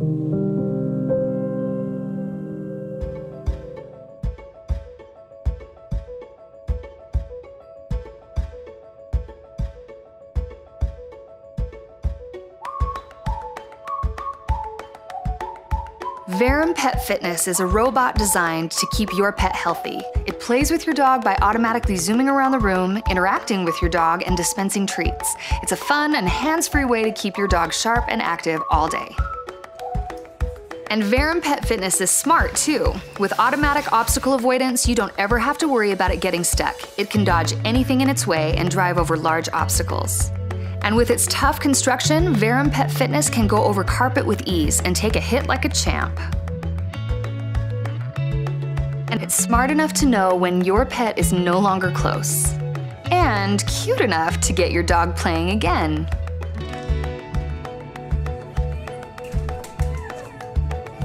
Varram Pet Fitness is a robot designed to keep your pet healthy. It plays with your dog by automatically zooming around the room, interacting with your dog, and dispensing treats. It's a fun and hands-free way to keep your dog sharp and active all day. And Varram Pet Fitness is smart too. With automatic obstacle avoidance, you don't ever have to worry about it getting stuck. It can dodge anything in its way and drive over large obstacles. And with its tough construction, Varram Pet Fitness can go over carpet with ease and take a hit like a champ. And it's smart enough to know when your pet is no longer close. And cute enough to get your dog playing again.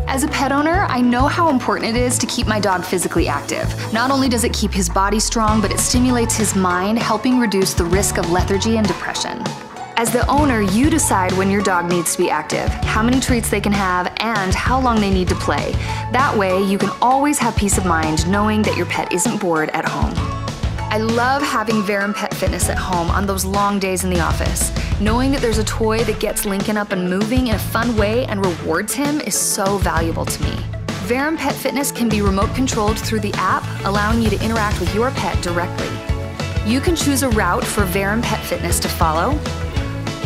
As a pet owner, I know how important it is to keep my dog physically active. Not only does it keep his body strong, but it stimulates his mind, helping reduce the risk of lethargy and depression. As the owner, you decide when your dog needs to be active, how many treats they can have, and how long they need to play. That way, you can always have peace of mind knowing that your pet isn't bored at home. I love having Varram Pet Fitness at home on those long days in the office. Knowing that there's a toy that gets Lincoln up and moving in a fun way and rewards him is so valuable to me. Varram Pet Fitness can be remote controlled through the app, allowing you to interact with your pet directly. You can choose a route for Varram Pet Fitness to follow,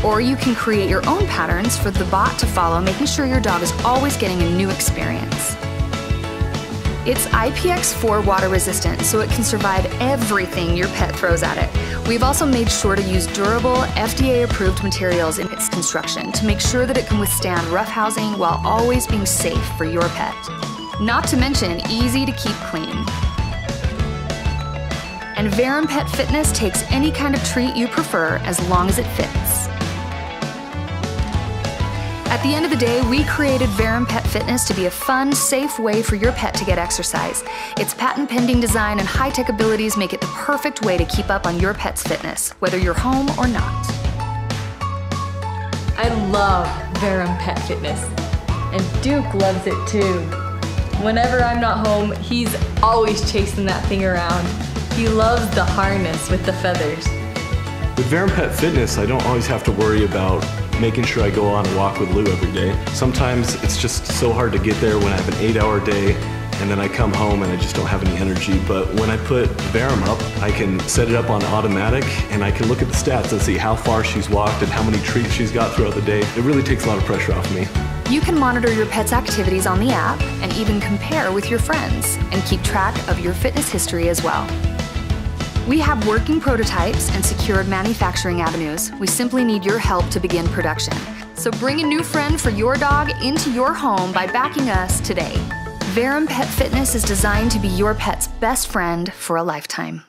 or you can create your own patterns for the bot to follow, making sure your dog is always getting a new experience. It's IPX4 water resistant, so it can survive everything your pet throws at it. We've also made sure to use durable, FDA approved materials in its construction to make sure that it can withstand rough housing while always being safe for your pet. Not to mention, easy to keep clean. And Varram Pet Fitness takes any kind of treat you prefer as long as it fits. At the end of the day, we created Varram Pet Fitness to be a fun, safe way for your pet to get exercise. Its patent pending design and high tech abilities make it the perfect way to keep up on your pet's fitness, whether you're home or not. I love Varram Pet Fitness, and Duke loves it too. Whenever I'm not home, he's always chasing that thing around. He loves the harness with the feathers. With Varram Pet Fitness, I don't always have to worry about making sure I go on a walk with Lou every day. Sometimes it's just so hard to get there when I have an eight hour day and then I come home and I just don't have any energy. But when I put Varram up, I can set it up on automatic and I can look at the stats and see how far she's walked and how many treats she's got throughout the day. It really takes a lot of pressure off me. You can monitor your pet's activities on the app and even compare with your friends and keep track of your fitness history as well. We have working prototypes and secured manufacturing avenues. We simply need your help to begin production. So bring a new friend for your dog into your home by backing us today. Varram Pet Fitness is designed to be your pet's best friend for a lifetime.